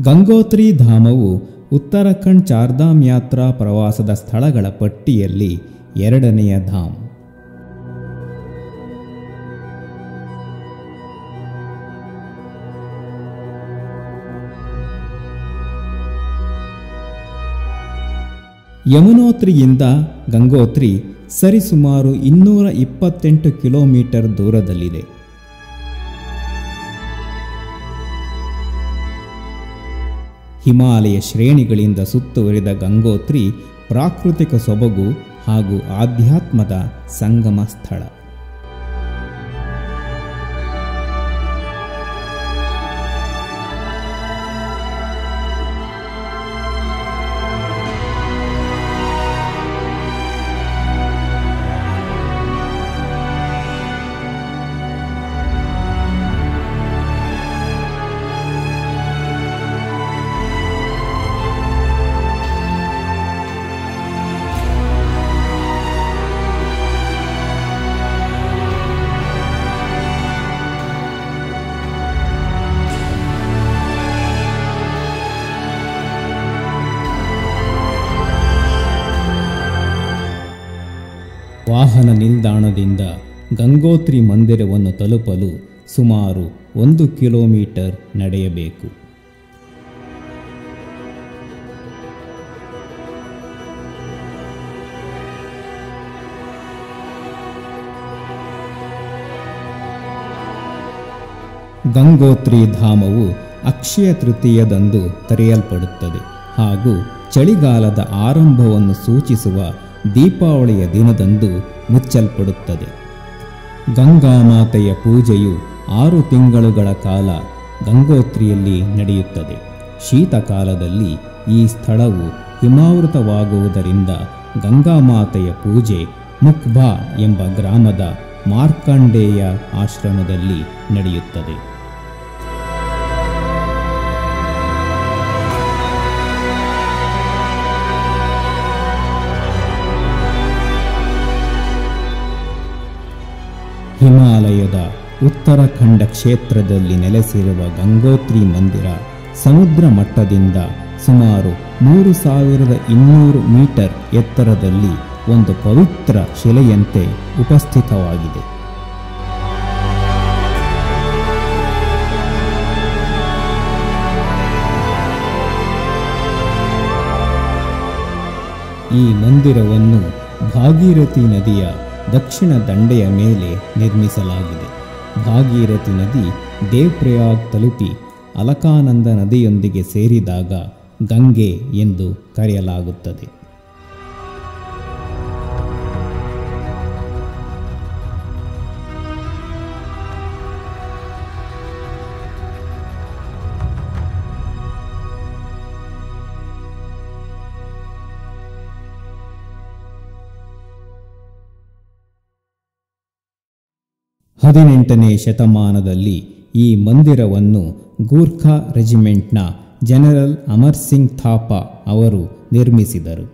ಗಂಗೋತ್ರಿ ಧಾಮವು ಉತ್ತರಾಖಂಡ್ ಚಾರ್ಧಾಮ್ ಯಾತ್ರಾ ಪ್ರವಾಸದ ಸ್ಥಳಗಳ ಪಟ್ಟಿಯಲ್ಲಿ ಎರಡನೆಯ ಧಾಮ್. ಯಮುನೋತ್ರಿಯಿಂದ ಗಂಗೋತ್ರಿ ಸರಿಸುಮಾರು ಇನ್ನೂರ ಇಪ್ಪತ್ತೆಂಟು ಕಿಲೋಮೀಟರ್ ದೂರದಲ್ಲಿದೆ. ಹಿಮಾಲಯ ಶ್ರೇಣಿಗಳಿಂದ ಸುತ್ತುವರಿದ ಗಂಗೋತ್ರಿ ಪ್ರಾಕೃತಿಕ ಸೊಬಗು ಹಾಗೂ ಆಧ್ಯಾತ್ಮದ ಸಂಗಮ ಸ್ಥಳ. ವಾಹನ ನಿಲ್ದಾಣದಿಂದ ಗಂಗೋತ್ರಿ ಮಂದಿರವನ್ನು ತಲುಪಲು ಸುಮಾರು ಒಂದು ಕಿಲೋಮೀಟರ್ ನಡೆಯಬೇಕು. ಗಂಗೋತ್ರಿ ಧಾಮವು ಅಕ್ಷಯ ತೃತೀಯದಂದು ತೆರೆಯಲ್ಪಡುತ್ತದೆ ಹಾಗೂ ಚಳಿಗಾಲದ ಆರಂಭವನ್ನು ಸೂಚಿಸುವ ದೀಪಾವಳಿಯ ದಿನದಂದು ಮುಚ್ಚಲ್ಪಡುತ್ತದೆ. ಗಂಗಾಮಾತೆಯ ಪೂಜೆಯು ಆರು ತಿಂಗಳುಗಳ ಕಾಲ ಗಂಗೋತ್ರಿಯಲ್ಲಿ ನಡೆಯುತ್ತದೆ. ಶೀತಕಾಲದಲ್ಲಿ ಈ ಸ್ಥಳವು ಹಿಮಾವೃತವಾಗುವುದರಿಂದ ಗಂಗಾಮಾತೆಯ ಪೂಜೆ ಮುಖ್ಬಾ ಎಂಬ ಗ್ರಾಮದ ಮಾರ್ಕಂಡೇಯ ಆಶ್ರಮದಲ್ಲಿ ನಡೆಯುತ್ತದೆ. ಹಿಮಾಲಯದ ಉತ್ತರಾಖಂಡ ಕ್ಷೇತ್ರದಲ್ಲಿ ನೆಲೆಸಿರುವ ಗಂಗೋತ್ರಿ ಮಂದಿರ ಸಮುದ್ರ ಮಟ್ಟದಿಂದ ಸುಮಾರು ಮೂರು ಸಾವಿರದ ಇನ್ನೂರು ಮೀಟರ್ ಎತ್ತರದಲ್ಲಿ ಒಂದು ಪವಿತ್ರ ಶಿಲೆಯಂತೆ ಉಪಸ್ಥಿತವಾಗಿದೆ. ಈ ಮಂದಿರವನ್ನು ಭಾಗೀರಥಿ ನದಿಯ ದಕ್ಷಿಣ ದಂಡೆಯ ಮೇಲೆ ನಿರ್ಮಿಸಲಾಗಿದೆ. ಭಾಗೀರಥಿ ನದಿ ದೇವ್ಪ್ರಯಾಗ್ ತಲುಪಿ ಅಲಕಾನಂದ ನದಿಯೊಂದಿಗೆ ಸೇರಿದಾಗ ಗಂಗೆ ಎಂದು ಕರೆಯಲಾಗುತ್ತದೆ. ಹದಿನೆಂಟನೇ ಶತಮಾನದಲ್ಲಿ ಈ ಮಂದಿರವನ್ನು ಗೂರ್ಖಾ ರೆಜಿಮೆಂಟ್ನ ಜನರಲ್ ಅಮರ್ ಸಿಂಗ್ ಥಾಪಾ ಅವರು ನಿರ್ಮಿಸಿದರು.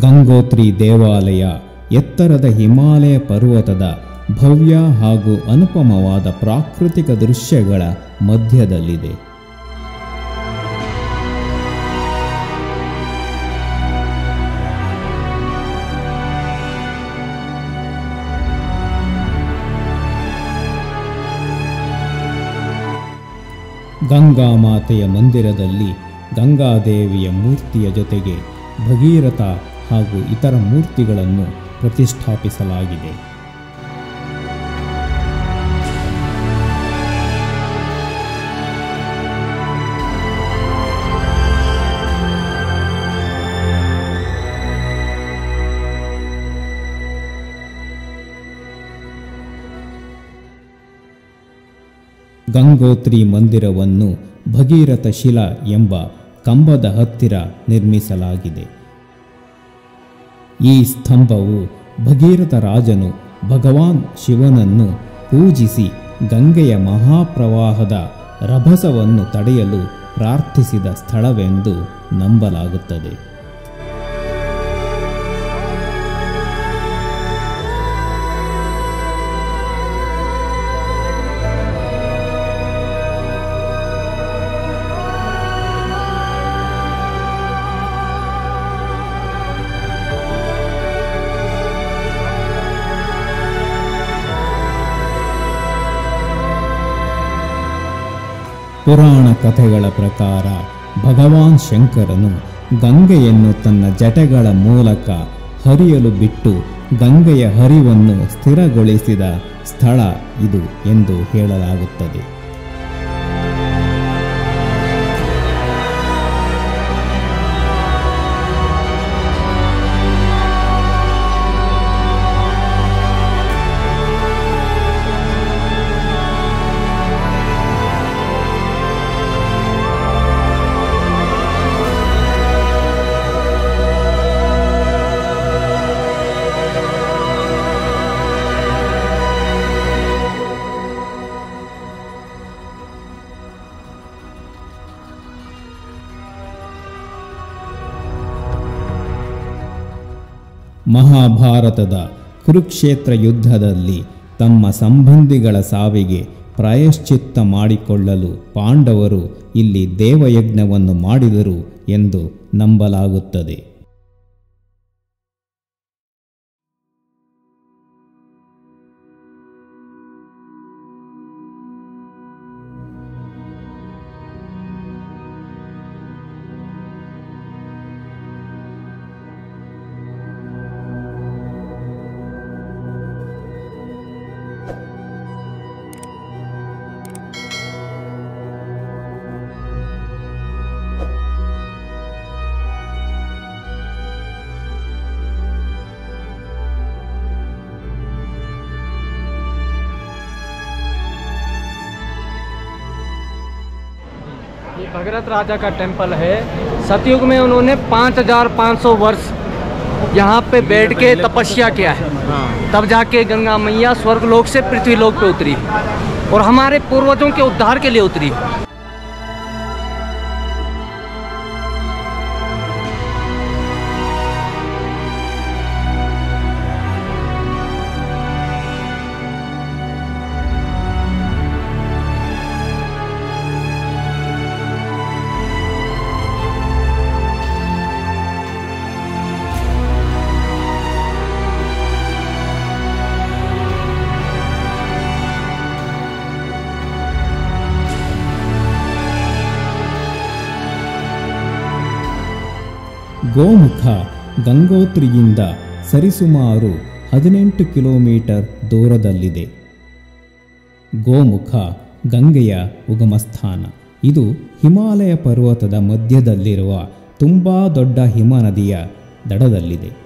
ಗಂಗೋತ್ರಿ ದೇವಾಲಯ, ಎತ್ತರದ ಹಿಮಾಲಯ ಪರ್ವತದ ಭವ್ಯ ಹಾಗೂ ಅನುಪಮವಾದ ಪ್ರಾಕೃತಿಕ ದೃಶ್ಯಗಳ ಮಧ್ಯದಲ್ಲಿದೆ. ಗಂಗಾ ಮಾತೆಯ ಮಂದಿರದಲ್ಲಿ ಗಂಗಾದೇವಿಯ ಮೂರ್ತಿಯ ಜೊತೆಗೆ ಭಗೀರಥ ಹಾಗೂ ಇತರ ಮೂರ್ತಿಗಳನ್ನು ಪ್ರತಿಷ್ಠಾಪಿಸಲಾಗಿದೆ. ಗಂಗೋತ್ರಿ ಮಂದಿರವನ್ನು ಭಗೀರಥ ಶಿಲಾ ಎಂಬ ಕಂಬದ ಹತ್ತಿರ ನಿರ್ಮಿಸಲಾಗಿದೆ. ಈ ಸ್ತಂಭವು ಭಗೀರಥ ರಾಜನು ಭಗವಾನ್ ಶಿವನನ್ನು ಪೂಜಿಸಿ ಗಂಗೆಯ ಮಹಾಪ್ರವಾಹದ ರಭಸವನ್ನು ತಡೆಯಲು ಪ್ರಾರ್ಥಿಸಿದ ಸ್ಥಳವೆಂದು ನಂಬಲಾಗುತ್ತದೆ. ಪುರಾಣ ಕಥೆಗಳ ಪ್ರಕಾರ ಭಗವಾನ್ ಶಂಕರನು ಗಂಗೆಯನ್ನು ತನ್ನ ಜಟೆಗಳ ಮೂಲಕ ಹರಿಯಲು ಬಿಟ್ಟು ಗಂಗೆಯ ಹರಿವನ್ನು ಸ್ಥಿರಗೊಳಿಸಿದ ಸ್ಥಳ ಇದು ಎಂದು ಹೇಳಲಾಗುತ್ತದೆ. ಮಹಾಭಾರತದ ಕುರುಕ್ಷೇತ್ರ ಯುದ್ಧದಲ್ಲಿ ತಮ್ಮ ಸಂಬಂಧಿಗಳ ಸಾವಿಗೆ ಪ್ರಾಯಶ್ಚಿತ್ತ ಮಾಡಿಕೊಳ್ಳಲು ಪಾಂಡವರು ಇಲ್ಲಿ ದೇವಯಜ್ಞವನ್ನು ಮಾಡಿದರು ಎಂದು ನಂಬಲಾಗುತ್ತದೆ. भगरथ राजा का टेंपल है। सतयुग में उन्होंने 5500 वर्ष यहाँ पे बैठ के तपस्या किया है। तब जाके गंगा मैया स्वर्ग लोक से पृथ्वी लोक पे उतरी और हमारे पूर्वजों के उद्धार के लिए उतरी। ಗೋಮುಖ ಗಂಗೋತ್ರಿಯಿಂದ ಸರಿಸುಮಾರು ಹದಿನೆಂಟು ಕಿಲೋಮೀಟರ್ ದೂರದಲ್ಲಿದೆ. ಗೋಮುಖ ಗಂಗೆಯ ಉಗಮಸ್ಥಾನ. ಇದು ಹಿಮಾಲಯ ಪರ್ವತದ ಮಧ್ಯದಲ್ಲಿರುವ ತುಂಬ ದೊಡ್ಡ ಹಿಮನದಿಯ ದಡದಲ್ಲಿದೆ.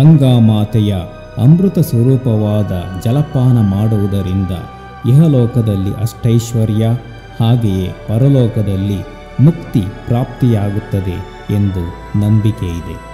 ಗಂಗಾ ಮಾತೆಯ ಅಮೃತ ಸ್ವರೂಪವಾದ ಜಲಪಾನ ಮಾಡುವುದರಿಂದ ಇಹಲೋಕದಲ್ಲಿ ಅಷ್ಟೈಶ್ವರ್ಯ, ಹಾಗೆಯೇ ಪರಲೋಕದಲ್ಲಿ ಮುಕ್ತಿ ಪ್ರಾಪ್ತಿಯಾಗುತ್ತದೆ ಎಂದು ನಂಬಿಕೆ ಇದೆ